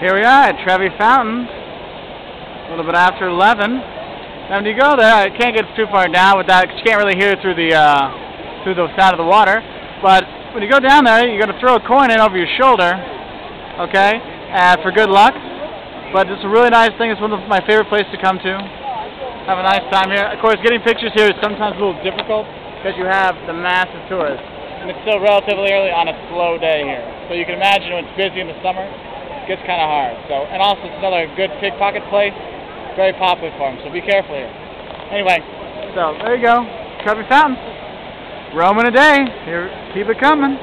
Here we are at Trevi Fountain, a little bit after 11. Now when you go there, it can't get too far down with that, 'cause you can't really hear through the uh, through the sound of the water. But when you go down there, you're going to throw a coin in over your shoulder, okay, for good luck. But it's a really nice thing. It's one of my favorite places to come to. Have a nice time here. Of course, getting pictures here is sometimes a little difficult because you have the massive tourists. And it's still relatively early on a slow day here. So you can imagine when it's busy in the summer, gets kind of hard. So, and also it's another good pickpocket place, very popular for them. So be careful here. Anyway, so there you go, Trevi Fountain. Rome in a day. Here, keep it coming.